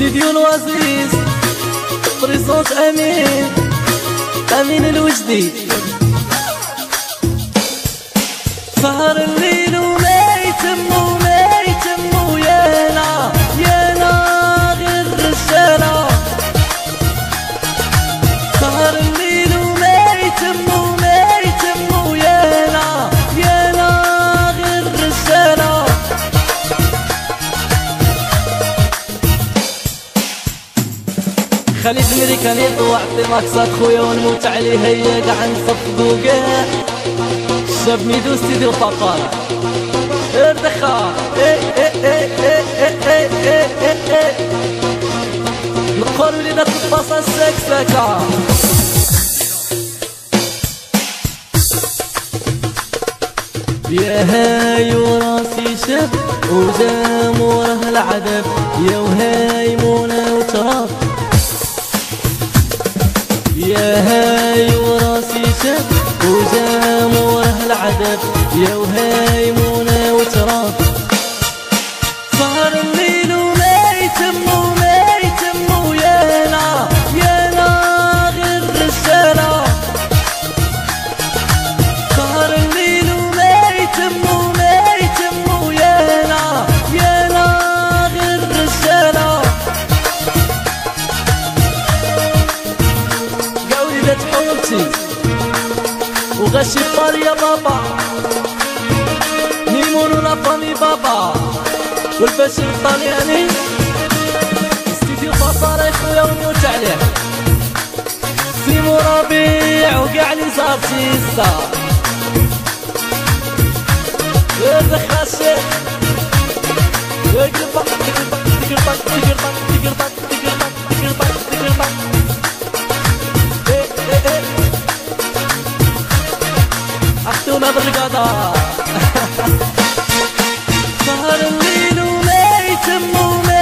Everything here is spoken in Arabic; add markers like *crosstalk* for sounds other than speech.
استديو الوزيز بريزونت أمين أمين الوجدي. سهر الليل وما يتم وما يتم ويانا يانا غير رجاله سهر الليل خليت الميريكاني طوعت ماكسات خويا ونموت عليه هيا قاع نصفقو كاع الشاب ميدو سيدي الفقارة اردخا نقول وليدات الباصة السكسكة. يا هاي وراسي شاب وجام وراه العذاب. يا وهاي يا هاي وراسي شاب وجام وراه العذاب يا وهاي ولات حومتي وغشي فار يا بابا. نيمون ولا فامي بابا والفاشل الطلياني استديو بابا يا خويا ونموت عليه. سيمو ربيع وكاع لي زارتيستا يا دخل الشيخ ما بالقضاء. *laughs* ظهر الليل ولا يتمونه